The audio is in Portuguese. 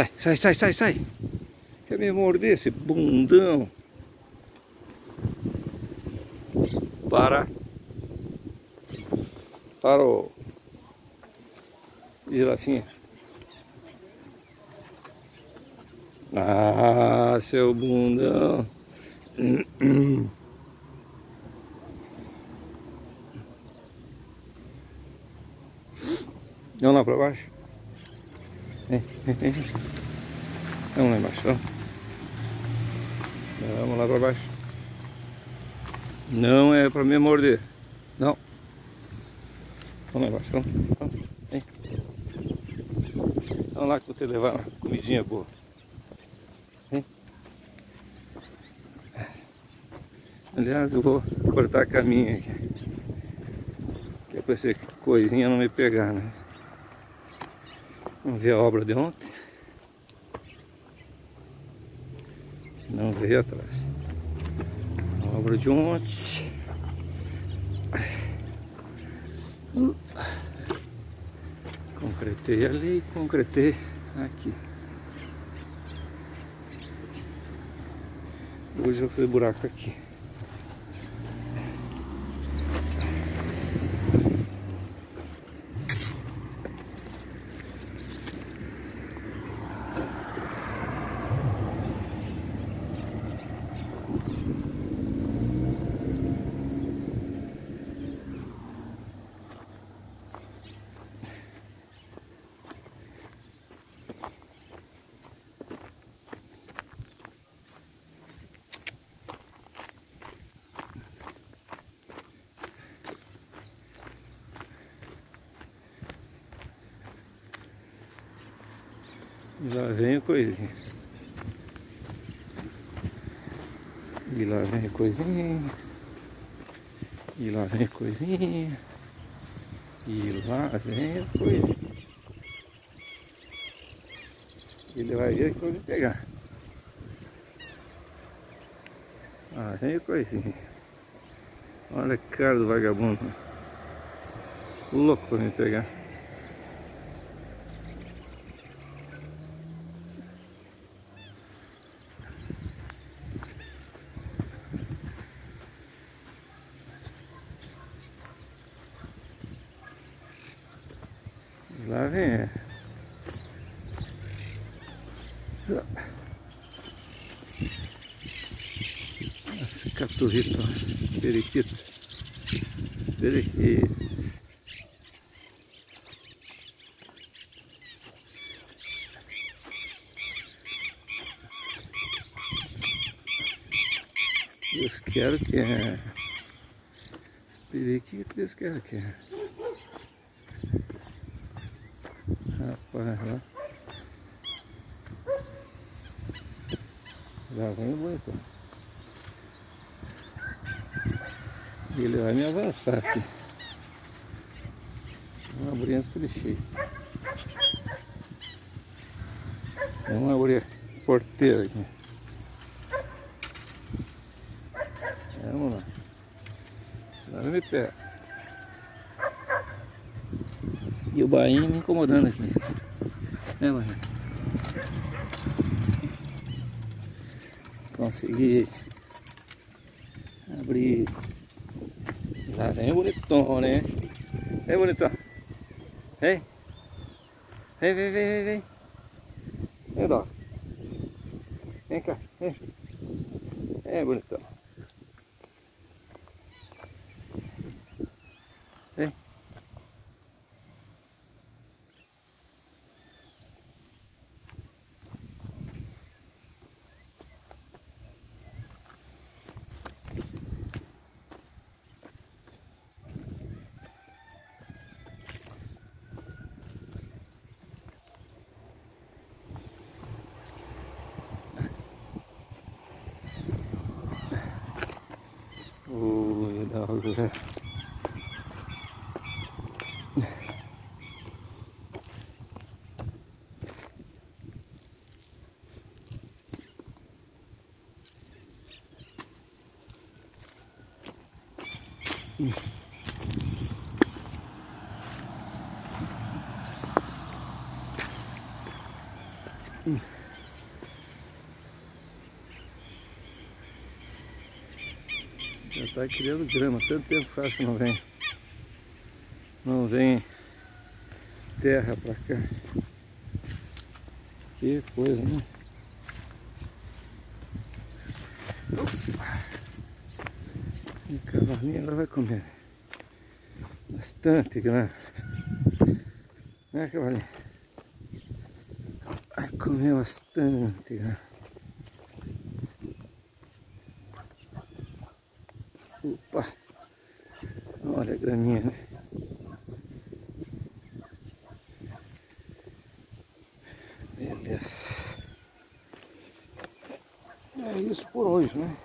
Sai, sai, sai, sai, sai. Quer me morder esse bundão? Para. Parou. Girafinha. Ah, seu bundão. Vamos lá para baixo. Vamos lá embaixo, vamos. Vamos lá para baixo. Não é para me morder. Não. Vamos lá embaixo, vamos. Vamos, vamos lá que vou te levar uma comidinha boa. Aliás, eu vou cortar caminho aqui. Que é para essa coisinha não me pegar, né? Vamos ver a obra de ontem. Não veio atrás. A obra de ontem. Concretei ali e concretei aqui. Hoje eu fiz buraco aqui. E lá vem a coisinha. E lá vem a coisinha. E lá vem a coisinha. E lá vem a coisinha. Ele vai ver vou pegar. Lá vem a coisinha. Olha a cara do vagabundo. Louco pra me pegar. Lá vem. Esse caturrito, ó, periquito. Periquito. Deus quer que é. Periquito, Deus quer que é. Lá. Já vem muito. Ele vai me avançar aqui. Vamos abrir antes que ele chegue. Vamos abrir a porteira aqui. Vamos lá. Senão ele me pega. E o bainho me incomodando aqui. Né, Marinho? Consegui abrir. Lá vem o bonitão, né? Vem, bonitão. Vem. Vem, vem, vem, vem, vem. Vem, dó. Vem cá, vem. Vem, bonitão. 둘, Mm-hmm. Já está criando grama, tanto tempo faz que não vem. Não vem terra pra cá. Que coisa, né? E cavalinho agora vai comer. Bastante grama. Né, cavalinho? Vai comer bastante grama. Opa! Olha a graminha, né? Beleza. É isso por hoje, né?